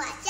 papá.